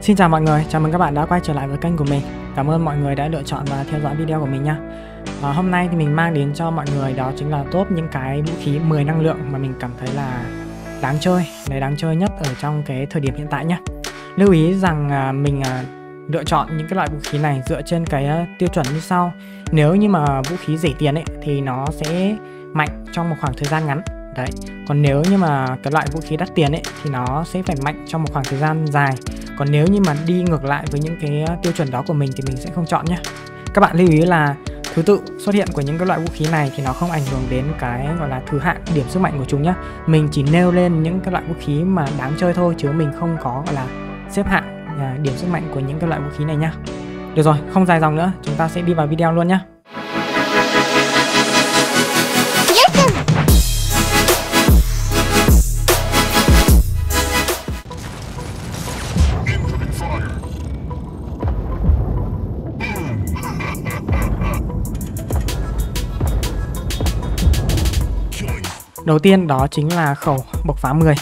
Xin chào mọi người, chào mừng các bạn đã quay trở lại với kênh của mình. Cảm ơn mọi người đã lựa chọn và theo dõi video của mình nha. À, Hôm nay thì mình mang đến cho mọi người đó chính là top những cái vũ khí 10 năng lượng mà mình cảm thấy là đáng chơi Đấy đáng chơi nhất ở trong cái thời điểm hiện tại nhé Lưu ý rằng à, mình à, lựa chọn những cái loại vũ khí này dựa trên cái à, tiêu chuẩn như sau. Nếu như mà vũ khí rẻ tiền ấy thì nó sẽ mạnh trong một khoảng thời gian ngắn. Đấy, còn nếu như mà cái loại vũ khí đắt tiền ấy thì nó sẽ phải mạnh trong một khoảng thời gian dài còn nếu như mà đi ngược lại với những cái à, tiêu chuẩn đó của mình thì mình sẽ không chọn nhé các bạn lưu ý là thứ tự xuất hiện của những cái loại vũ khí này thì nó không ảnh hưởng đến cái, gọi là, thứ hạng, điểm sức mạnh của chúng nhé mình chỉ nêu lên những cái loại vũ khí mà đáng chơi thôi chứ mình không có, gọi là, xếp hạng à, điểm sức mạnh của những cái loại vũ khí này nhá. Được rồi, không dài dòng nữa, chúng ta sẽ đi vào video luôn nhé Đầu tiên đó chính là khẩu bộc phá 10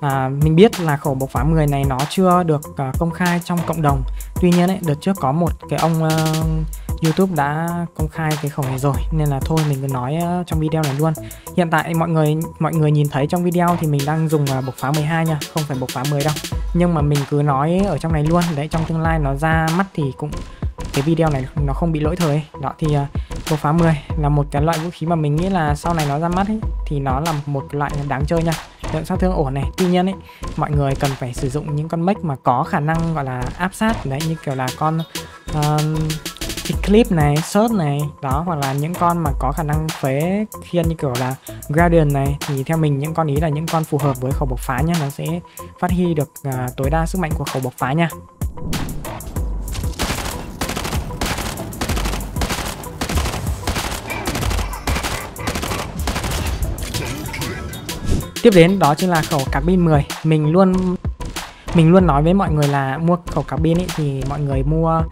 à, Mình biết là khẩu bộc phá 10 này nó chưa được uh, công khai trong cộng đồng. Tuy nhiên ấy, đợt trước có một cái ông uh, YouTube đã công khai cái khẩu này rồi Nên là thôi mình cứ nói uh, trong video này luôn. Hiện tại mọi người mọi người nhìn thấy trong video thì mình đang dùng uh, bộc phá 12 nha Không phải bộc phá 10 đâu. Nhưng mà mình cứ nói ở trong này luôn Đấy trong tương lai nó ra mắt thì cũng cái video này nó không bị lỗi thời ấy. Đó thì uh, bộc phá 10 là một cái loại vũ khí mà mình nghĩ là sau này nó ra mắt ấy thì nó là một loại đáng chơi nha. Lượng sát thương ổn này. Tuy nhiên ấy mọi người cần phải sử dụng những con mech mà có khả năng gọi là áp sát đấy như kiểu là con um, uh, clip này, search này đó hoặc là những con mà có khả năng phế khiên như kiểu là Guardian này. Thì theo mình những con ý là những con phù hợp với khẩu bộc phá nhá nó sẽ phát huy được uh, tối đa sức mạnh của khẩu bộc phá nha. Tiếp đến đó chính là khẩu carbine 10 Mình luôn mình luôn nói với mọi người là mua khẩu carbine ấy thì mọi người mua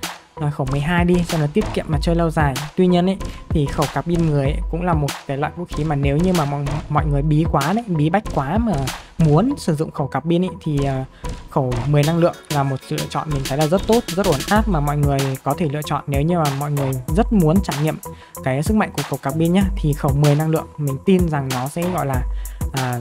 nói khẩu 12 đi cho nó tiết kiệm mà chơi lâu dài. Tuy nhiên ấy thì khẩu carbin người ấy cũng là một cái loại vũ khí mà nếu như mà mọi, mọi người bí quá đấy bí bách quá mà muốn sử dụng khẩu carbin ấy thì uh, khẩu 10 năng lượng là một lựa chọn mình thấy là rất tốt rất ổn áp mà mọi người có thể lựa chọn nếu như mà mọi người rất muốn trải nghiệm cái sức mạnh của khẩu carbin nhá. Thì khẩu 10 năng lượng mình tin rằng nó sẽ gọi là à,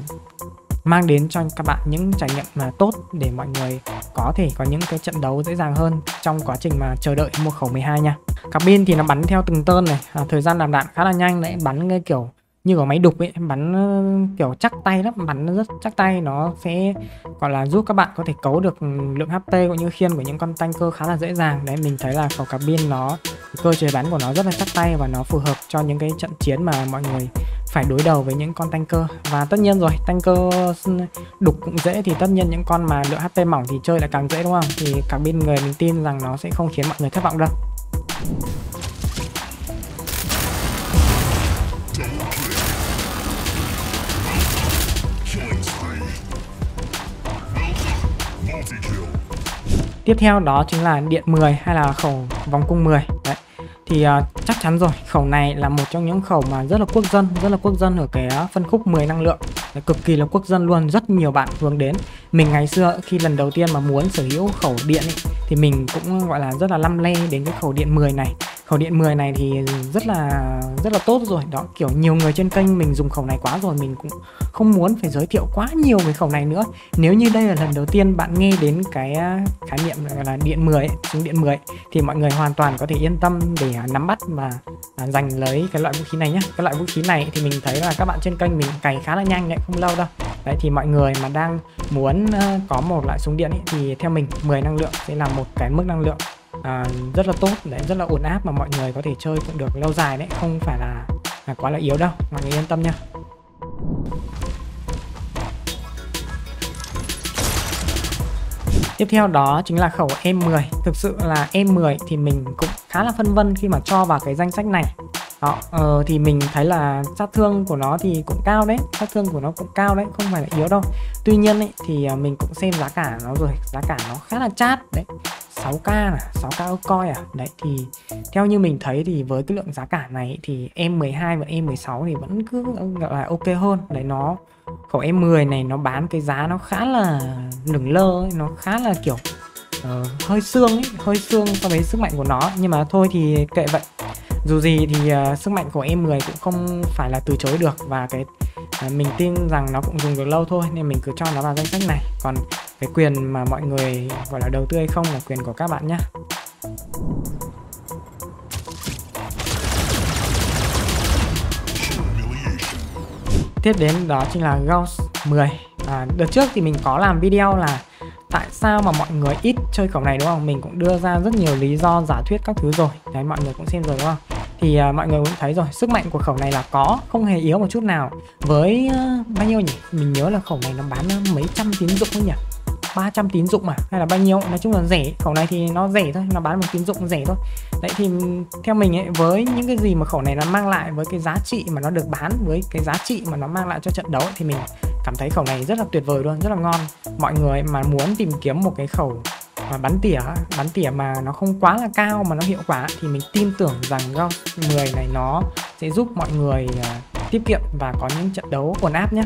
mang đến cho các bạn những trải nghiệm mà tốt để mọi người có thể có những cái trận đấu dễ dàng hơn trong quá trình mà chờ đợi mua khẩu 12 nha. Cặp pin thì nó bắn theo từng tơn này, à, thời gian làm đạn khá là nhanh đấy, bắn cái kiểu như của máy đục ấy, bắn ờ, kiểu chắc tay lắm, bắn rất chắc tay, nó sẽ gọi là giúp các bạn có thể cấu được ừ, lượng HP cũng như khiên của những con tanker khá là dễ dàng. Đấy, mình thấy là khẩu cabin nó, cơ chế bắn của nó rất là chắc tay và nó phù hợp cho những cái trận chiến mà mọi người phải đối đầu với những con tanker. Và tất nhiên rồi, tanker đục cũng dễ thì tất nhiên những con mà lượng HP mỏng thì chơi lại càng dễ, đúng không? Thì cabin người mình tin rằng nó sẽ không khiến mọi người thất vọng đâu. Tiếp theo đó chính là điện 10 hay là khẩu vòng cung 10 Đấy. Thì uh, chắc chắn rồi khẩu này là một trong những khẩu mà rất là quốc dân Rất là quốc dân ở cái à, phân khúc 10 năng lượng. Đấy, Cực kỳ là quốc dân luôn Rất nhiều bạn hướng đến. Mình ngày xưa khi lần đầu tiên mà muốn sở hữu khẩu điện ấy, Thì mình cũng gọi là rất là lăm le đến cái khẩu điện 10 này khẩu điện 10 này thì rất là rất là tốt rồi. Đó kiểu nhiều người trên kênh mình dùng khẩu này quá rồi mình cũng không muốn phải giới thiệu quá nhiều về khẩu này nữa. Nếu như đây là lần đầu tiên bạn nghe đến cái à, khái niệm là điện 10 ấy, súng điện 10 ấy, thì mọi người hoàn toàn có thể yên tâm để à, nắm bắt và à, giành lấy cái loại vũ khí này nhé cái loại vũ khí này thì mình thấy là các bạn trên kênh mình cày khá là nhanh đấy không lâu đâu. Đấy thì mọi người mà đang muốn có một loại súng điện ấy, thì theo mình 10 năng lượng sẽ là một cái mức năng lượng à, rất là tốt đấy rất là ổn áp mà mọi người có thể chơi cũng được lâu dài đấy không phải là, là quá là yếu đâu mọi người yên tâm nha. Tiếp theo đó chính là khẩu M10 Thực sự là M10 thì mình cũng khá là phân vân khi mà cho vào cái danh sách này. Đó ờ, thì mình thấy là sát thương của nó thì cũng cao đấy sát thương của nó cũng cao đấy không phải là yếu đâu. Tuy nhiên ấy, thì à, mình cũng xem giá cả nó rồi giá cả nó khá là chát đấy. 6k à 6k coi à. Đấy thì theo như mình thấy thì với cái lượng giá cả này thì em 12 và em 16 thì vẫn cứ gọi là ok hơn. Đấy nó khẩu em 10 này nó bán cái giá nó khá là lửng lơ ấy, nó khá là kiểu uh, hơi xương ấy, hơi xương so với sức mạnh của nó. Nhưng mà thôi thì kệ vậy. Dù gì thì uh, sức mạnh của em 10 cũng không phải là từ chối được và cái À, mình tin rằng nó cũng dùng được lâu thôi nên mình cứ cho nó vào danh sách này. Còn cái quyền mà mọi người gọi là đầu tư hay không là quyền của các bạn nhé tiếp đến đó chính là Gauss 10 à, đợt trước thì mình có làm video là tại sao mà mọi người ít chơi cổng này đúng không? Mình cũng đưa ra rất nhiều lý do giả thuyết các thứ rồi. Đấy mọi người cũng xem rồi đúng không? Thì uh, mọi người cũng thấy rồi sức mạnh của khẩu này là có không hề yếu một chút nào. Với uh, bao nhiêu nhỉ? Mình nhớ là khẩu này nó bán mấy trăm tín dụng ấy nhỉ? 300 tín dụng mà hay là bao nhiêu? Nói chung là rẻ. Khẩu này thì nó rẻ thôi nó bán một tín dụng rẻ thôi. Đấy thì theo mình ấy với những cái gì mà khẩu này nó mang lại với cái giá trị mà nó được bán với cái giá trị mà nó mang lại cho trận đấu ấy, thì mình cảm thấy khẩu này rất là tuyệt vời luôn rất là ngon. Mọi người mà muốn tìm kiếm một cái khẩu bắn tỉa bắn tỉa mà nó không quá là cao mà nó hiệu quả thì mình tin tưởng rằng Gauss 10 này nó sẽ giúp mọi người à, tiết kiệm và có những trận đấu ổn áp nhé.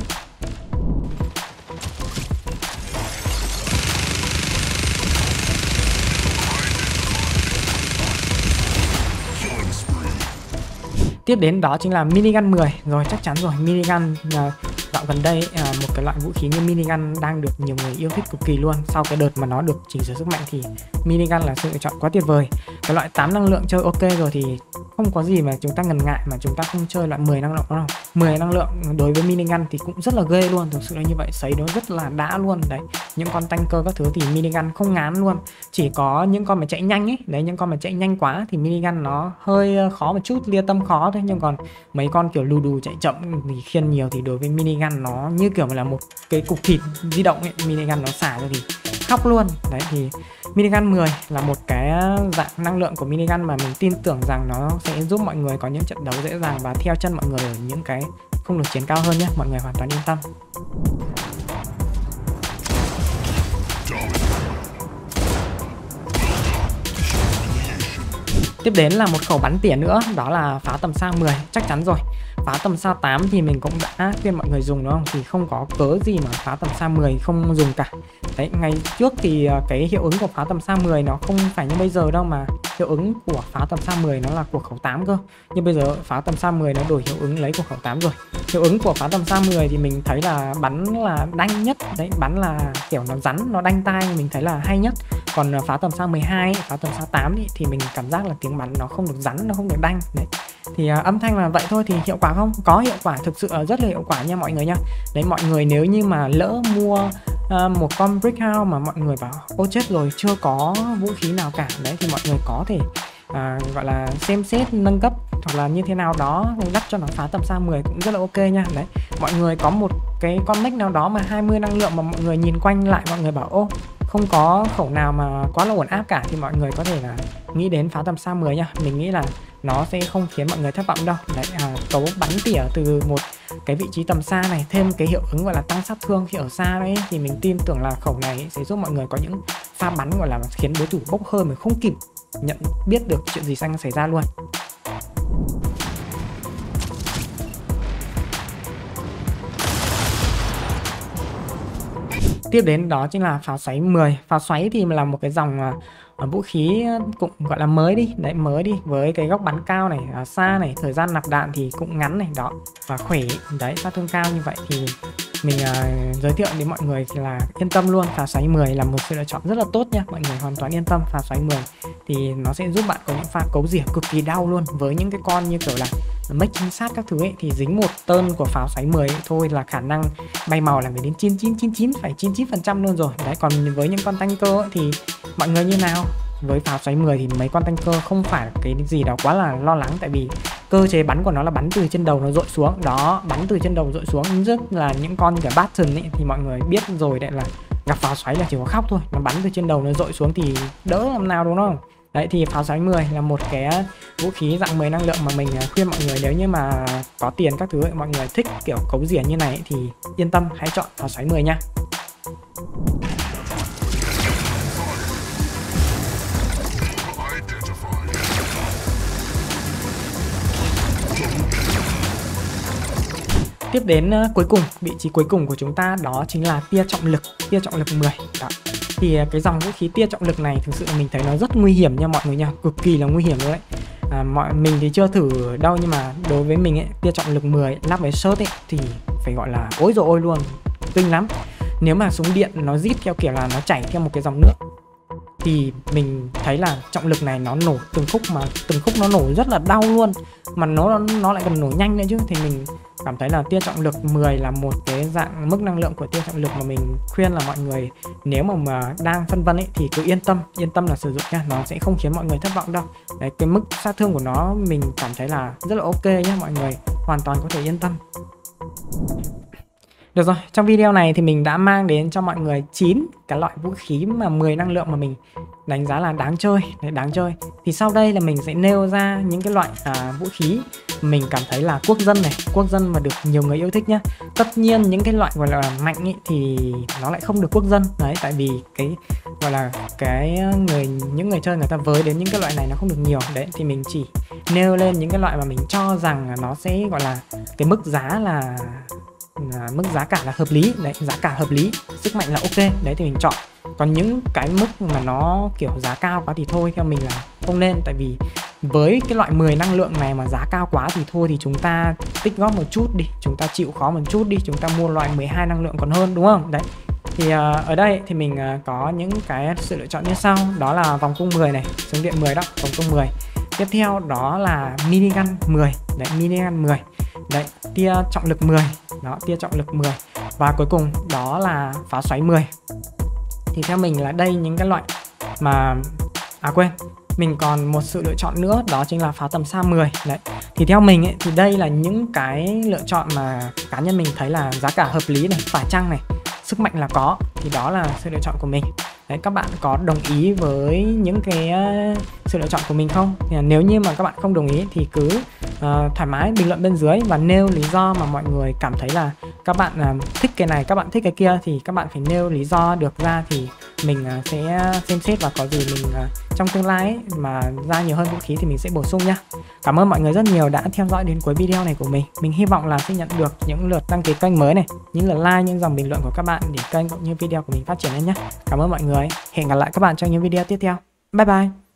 Tiếp đến đó chính là minigun 10 rồi chắc chắn rồi minigun uh, dạo gần đây à, một cái loại vũ khí như minigun đang được nhiều người yêu thích cực kỳ luôn. Sau cái đợt mà nó được chỉnh sửa sức mạnh thì minigun là sự lựa chọn quá tuyệt vời. Cái loại 8 năng lượng chơi ok rồi thì không có gì mà chúng ta ngần ngại mà chúng ta không chơi loại 10 năng lượng đâu. 10 năng lượng đối với minigun thì cũng rất là ghê luôn, thực sự là như vậy. Sấy nó rất là đã luôn, đấy. Những con tanker các thứ thì minigun không ngán luôn. Chỉ có những con mà chạy nhanh ấy, đấy, những con mà chạy nhanh quá thì minigun nó hơi ờ, khó một chút, lia tâm khó thôi. Nhưng còn mấy con kiểu lù đù chạy chậm thì khiên nhiều thì đối với minigun nó như kiểu là một cái cục thịt di động ấy minigun nó xả ra thì khóc luôn. Đấy, thì minigun 10 là một cái ờ, dạng năng lượng của minigun mà mình tin tưởng rằng nó sẽ giúp mọi người có những trận đấu dễ dàng và theo chân mọi người ở những cái không được chiến cao hơn nhé. Mọi người hoàn toàn yên tâm. Tiếp đến là một khẩu bắn tỉa nữa, đó là pháo tầm xa 10, chắc chắn rồi. Phá tầm xa 8 thì mình cũng đã khuyên mọi người dùng đúng không? Thì không có cớ gì mà phá tầm xa 10 không dùng cả. Đấy ngày trước thì à, cái hiệu ứng của phá tầm xa 10 nó không phải như bây giờ đâu mà hiệu ứng của phá tầm xa 10 nó là của khẩu 8 cơ. Nhưng bây giờ phá tầm xa 10 nó đổi hiệu ứng lấy của khẩu 8 rồi. Hiệu ứng của phá tầm xa 10 thì mình thấy là bắn là đanh nhất. Đấy bắn là kiểu nó rắn nó đanh tai mình thấy là hay nhất còn à, phá tầm xa 12 phá tầm xa 8 ý, thì mình cảm giác là tiếng bắn nó không được rắn nó không được đanh. Đấy. Thì uh, âm thanh là vậy thôi thì hiệu quả không? Có hiệu quả thực sự là rất là hiệu quả nha mọi người nha đấy mọi người nếu như mà lỡ mua uh, một con brick house mà mọi người bảo ô chết rồi chưa có vũ khí nào cả. Đấy thì mọi người có thể uh, gọi là xem xét nâng cấp hoặc là như thế nào đó đắp cho nó phá tầm xa 10 cũng rất là ok nha. Đấy mọi người có một cái con nick nào đó mà 20 năng lượng mà mọi người nhìn quanh lại mọi người bảo ô không có khẩu nào mà quá là ổn áp cả thì mọi người có thể là nghĩ đến phá tầm xa 10 nha mình nghĩ là nó sẽ không khiến mọi người thất vọng đâu. Đấy à, cấu bắn tỉa từ một cái vị trí tầm xa này thêm cái hiệu ứng gọi là tăng sát thương khi ở xa đấy thì mình tin tưởng là khẩu này sẽ giúp mọi người có những pha bắn gọi là khiến đối thủ bốc hơi mà không kịp nhận biết được chuyện gì xanh xảy ra luôn. Tiếp đến đó chính là pháo xoáy 10 pháo xoáy thì là một cái dòng uh, vũ khí cũng gọi là mới đi đấy mới đi với cái góc bắn cao này uh, xa này thời gian nạp đạn thì cũng ngắn này đó và khỏe đấy sát thương cao như vậy thì mình uh, giới thiệu đến mọi người là yên tâm luôn phá xoáy 10 là một sự lựa chọn rất là tốt nha. Mọi người hoàn toàn yên tâm phá xoáy 10 thì nó sẽ giúp bạn có những pha cấu rỉa cực kỳ đau luôn. Với những cái con như kiểu là mất chính xác các thứ ấy thì dính một tơn của pháo xoáy 10 ấy, thôi là khả năng bay màu là phải đến 9999 phải 99 phần trăm luôn rồi. Đấy còn với những con tanker ấy, thì mọi người như nào? Với pháo xoáy 10 thì mấy con tanker không phải cái gì đó quá là lo lắng tại vì cơ chế bắn của nó là bắn từ trên đầu nó dội xuống. Đó bắn từ trên đầu dội xuống rất là những con như cả Baton ấy thì mọi người biết rồi đấy là gặp pháo xoáy là chỉ có khóc thôi nó bắn từ trên đầu nó dội xuống thì đỡ làm nào đúng không? Đấy thì pháo xoáy 10 là một cái vũ khí dạng 10 năng lượng mà mình à, khuyên mọi người nếu như mà có tiền các thứ ấy, mọi người thích kiểu cấu rỉa như này thì yên tâm hãy chọn pháo xoáy 10 nha. Tiếp đến uh, cuối cùng, vị trí cuối cùng của chúng ta đó chính là tia trọng lực, tia trọng lực 10. Đó. thì ờ, cái dòng vũ khí tia trọng lực này thực sự là mình thấy nó rất nguy hiểm nha mọi người nha cực kỳ là nguy hiểm luôn đấy à, mọi mình thì chưa thử đâu nhưng mà đối với mình ấy tia trọng lực 10 lắp với shot ấy thì phải gọi là ối rồi ôi luôn kinh lắm nếu mà súng điện nó rít theo kiểu là nó chảy theo một cái dòng nước thì mình thấy là trọng lực này nó nổ từng khúc mà từng khúc nó nổ rất là đau luôn. Mà nó nó lại còn nổ nhanh nữa chứ. Thì mình cảm thấy là tia trọng lực 10 là một cái dạng, mức năng lượng của tia trọng lực mà mình khuyên là mọi người nếu mà mà đang phân vân ấy, thì cứ yên tâm. Yên tâm là sử dụng nha. Nó sẽ không khiến mọi người thất vọng đâu. Đấy, cái mức sát thương của nó mình cảm thấy là rất là ok nhé mọi người. Hoàn toàn có thể yên tâm được rồi, trong video này thì mình đã mang đến cho mọi người 9 cái loại vũ khí mà 10 năng lượng mà mình đánh giá là đáng chơi, để đáng chơi. Thì sau đây là mình sẽ nêu ra những cái loại à, vũ khí mình cảm thấy là quốc dân này, quốc dân và được nhiều người yêu thích nhá. Tất nhiên những cái loại gọi là mạnh ý, thì nó lại không được quốc dân đấy, tại vì cái gọi là cái người những người chơi người ta với đến những cái loại này nó không được nhiều đấy thì mình chỉ nêu lên những cái loại mà mình cho rằng nó sẽ gọi là cái mức giá là à, mức giá cả là hợp lý. Đấy giá cả hợp lý sức mạnh là ok. Đấy thì mình chọn. Còn những cái mức mà nó kiểu giá cao quá thì thôi theo mình là không nên. Tại vì với cái loại 10 năng lượng này mà giá cao quá thì thôi thì chúng ta tích góp một chút đi. Chúng ta chịu khó một chút đi. Chúng ta mua loại 12 năng lượng còn hơn đúng không? Đấy. Thì uh, ở đây thì mình uh, có những cái sự lựa chọn như sau. Đó là vòng cung 10 này súng điện 10 đó vòng cung 10 tiếp theo đó là minigun 10 đấy minigun 10 đấy tia trọng lực 10 đó tia trọng lực 10 và cuối cùng đó là phá xoáy 10 thì theo mình là đây những cái loại mà à quên mình còn một sự lựa chọn nữa đó chính là phá tầm xa 10 đấy. Thì theo mình ấy, thì đây là những cái lựa chọn mà cá nhân mình thấy là giá cả hợp lý này phải chăng này sức mạnh là có thì đó là sự lựa chọn của mình đấy các bạn có đồng ý với những cái ờ, sự lựa chọn của mình không? Thì nếu như mà các bạn không đồng ý thì cứ uh, thoải mái bình luận bên dưới và nêu lý do mà mọi người cảm thấy là các bạn uh, thích cái này các bạn thích cái kia thì các bạn phải nêu lý do được ra thì mình uh, sẽ xem xét và có gì mình uh, trong tương lai ấy, mà ra nhiều hơn vũ khí thì mình sẽ bổ sung nhá. Cảm ơn mọi người rất nhiều đã theo dõi đến cuối video này của mình. Mình hy vọng là sẽ nhận được những lượt đăng ký kênh mới này những lượt like những dòng bình luận của các bạn để kênh cũng như video của mình phát triển lên nhé cảm ơn mọi người. Hẹn gặp lại các bạn trong những video tiếp theo. Bye bye.